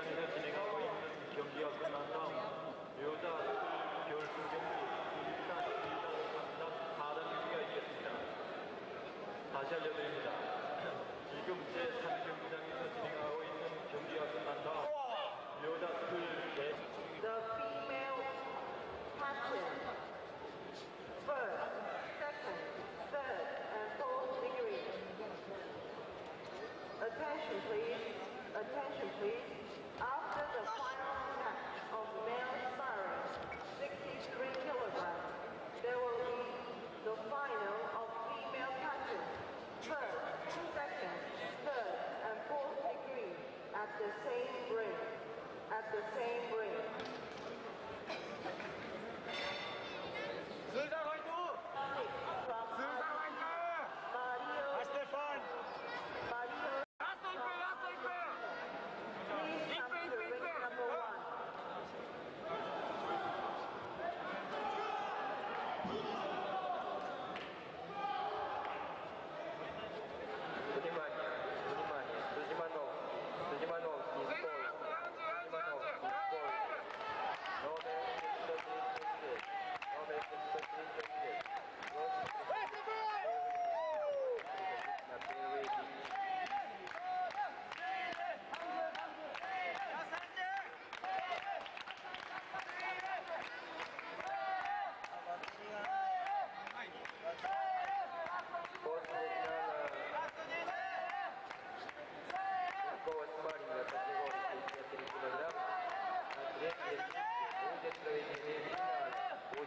경기장에서 진행하고 있는 경기가 다음 여자 결승 경기 1단, 2단, 3단, 4단 경기가 있겠습니다. 다시 알려드립니다. 지금 제3경기장에서 진행하고 있는 경기가 끝난 다음 여자 둘, 넷, The female Move on!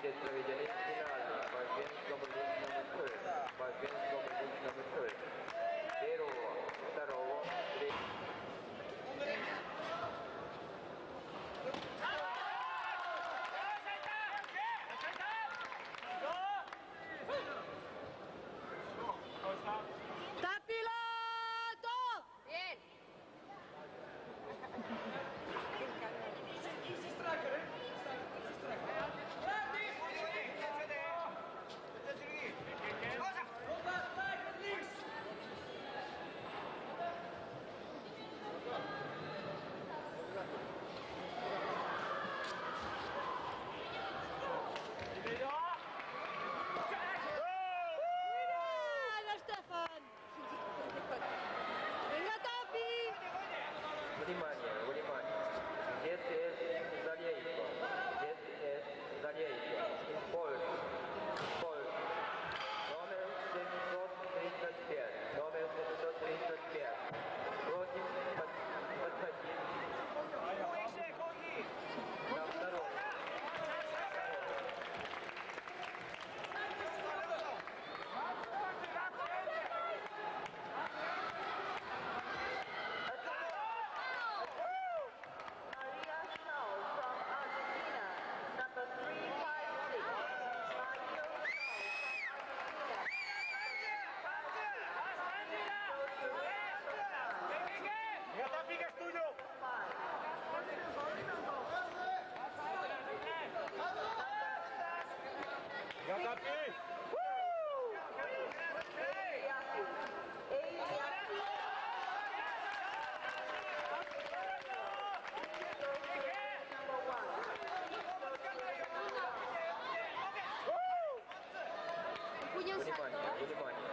Wichtigste Regelung Finale bei Wienskommandit Nummer 12, bei Wienskommandit Nummer 12. 0、0、0。Внимание, внимание. リバニア、ブリ。